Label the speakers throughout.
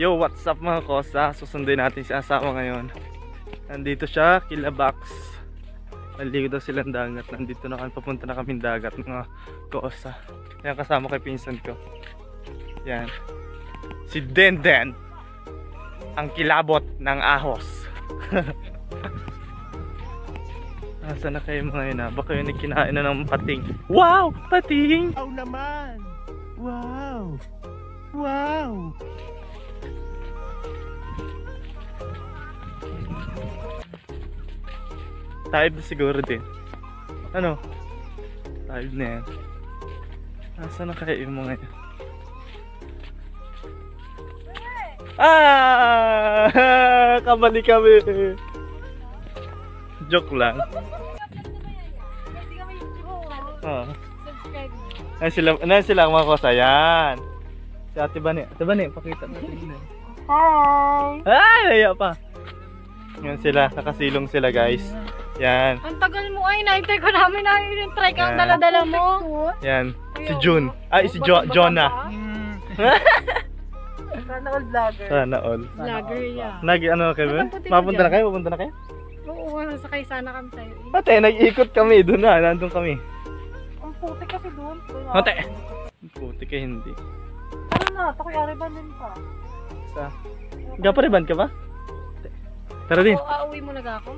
Speaker 1: Yo, what's up mga kosa? Susunduin natin si asawa ngayon. Nandito siya, kila Bax. Maligo daw silang dagat. Nandito na kami, papunta na kami dagat mga kosa. Yan kasama kay pinsan ko. Yan. Si Denden. Ang kilabot ng ahos. Asa na kayo mga yun ah? Baka yun nagkinain na ng pating. Wow! Pating!
Speaker 2: Wow naman! Wow! Wow!
Speaker 1: Type siguro din. Ano? Type na yan. Nasaan na kaya yung mga yan? Ah! Kabali kami! Joke lang. Oh. Ayan sila, ayan sila mga kosa. Yan. Si Ate Bani. Ate Bani, pakita natin.
Speaker 3: Hi!
Speaker 1: Ay, naya pa. Yan sila. Nakasilong sila guys. Yan.
Speaker 3: Ang tagal mo ay, naitay ko namin na yung trike ang
Speaker 1: Yan.
Speaker 3: dala-dala mo.
Speaker 1: Yan. Si June. Ay, si jo Jonah.
Speaker 2: Sana all vlogger.
Speaker 1: Sana all.
Speaker 3: Vlogger yan.
Speaker 1: Nag ano kayo?
Speaker 3: Ang
Speaker 1: Mapunta na kayo? Mapunta na kayo?
Speaker 3: Oo, nasakay sana kami sa'yo.
Speaker 1: Ate, nag-ikot kami. Doon na. Nandun kami.
Speaker 2: Ang puti kasi doon.
Speaker 1: Ate! Puti ka hindi.
Speaker 2: Ano na? Ito kay Ariban din pa.
Speaker 1: Sa... Gapariban ka ba? Tara din.
Speaker 3: Oo, auwi mo na ako.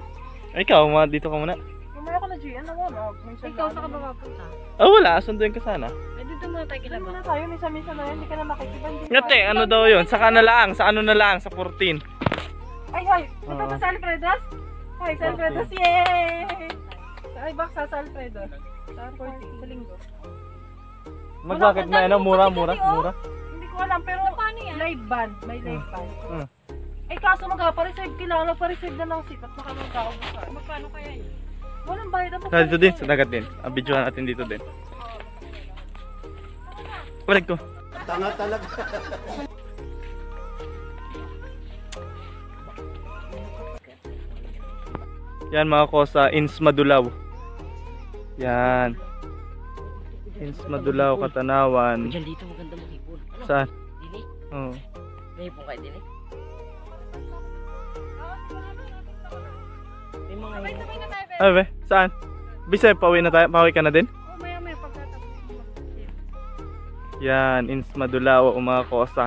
Speaker 1: Ay, ikaw, mga dito ka muna.
Speaker 2: Mamaya na. Ano mo? No? Minsan
Speaker 3: Ikaw
Speaker 2: na-
Speaker 3: sa ka ba mapunta?
Speaker 1: Ah, wala. Sunduin ka sana.
Speaker 3: Eh, dito muna tayo
Speaker 2: Ano
Speaker 3: kilabang.
Speaker 2: muna tayo? Minsan-minsan na yan. Hindi ka na makikiba. Hindi
Speaker 1: Ate, ano daw yun? Saka na lang. Sa ano na lang? Sa 14.
Speaker 2: Ay, ay! Punta
Speaker 1: Oo.
Speaker 2: pa sa Alfredos? Ay, sa Alfredos, yay! Ay, bak sa sa Alfredos. Sa 40, sa linggo.
Speaker 1: Magbakit may ano? Mura, mura, mura.
Speaker 2: Hindi ko alam, pero
Speaker 3: Paano yan?
Speaker 2: live band. May live band. Ay, kaso magpa-reserve. Kailangan pa-reserve na ng seat at baka magkaubusan.
Speaker 3: Magkano kaya yun?
Speaker 2: Walang bayad na
Speaker 1: Sa dito din. Sa dagat din. Ang videohan natin dito din. Balik ko.
Speaker 4: Tanga talaga.
Speaker 1: Yan mga kosa, Ins Madulaw. Yan. Ins Madulaw, Katanawan.
Speaker 5: Diyan dito maganda mag-ipon. Ano?
Speaker 1: Saan?
Speaker 5: Dini?
Speaker 1: Oh.
Speaker 5: May ipon kayo dini? May mga ipon.
Speaker 3: Sabay-sabay na tayo,
Speaker 1: Ay, be, saan? Bisay, pauwi na tayo. Pauwi ka na din?
Speaker 3: Oo, maya-maya pagkatapos mo.
Speaker 1: Yan, Ins Madulaw o mga kosa.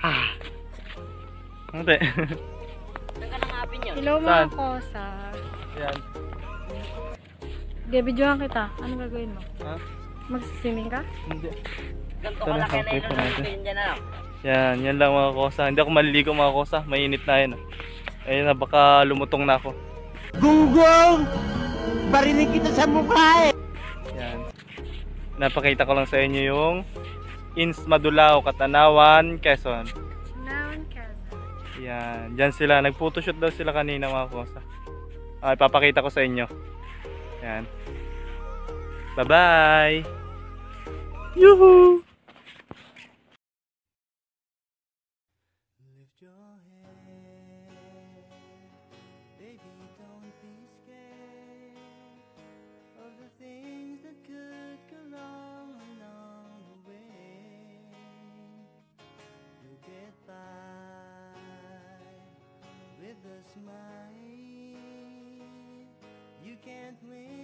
Speaker 1: Ah. Hindi.
Speaker 5: Saan ka nangapin yun?
Speaker 3: Hello
Speaker 1: Saan?
Speaker 3: mga kosa.
Speaker 1: Yan.
Speaker 3: Sige, videohan kita. Ano gagawin mo?
Speaker 1: Ha?
Speaker 3: Magsiswimming ka?
Speaker 1: Hindi.
Speaker 5: Ganito
Speaker 1: Tara,
Speaker 5: kalaki na
Speaker 1: okay
Speaker 5: yun.
Speaker 1: po
Speaker 5: Ano
Speaker 1: natin.
Speaker 5: yun dyan ano?
Speaker 1: Yan, yan lang mga kosa. Hindi ako maliligo mga kosa. Mainit na yan. Ayun na, baka lumutong na ako.
Speaker 4: Gunggong! Barinig kita sa mukha eh!
Speaker 1: Yan. Napakita ko lang sa inyo yung Ins Madulao, Katanawan, Quezon.
Speaker 3: Noun Kaza.
Speaker 1: Yan. Diyan sila. Nag-photoshoot daw sila kanina mga kosa. Ah, ipapakita ko sa inyo. Yan. Bye-bye! Yuhu!
Speaker 6: Smile. You can't win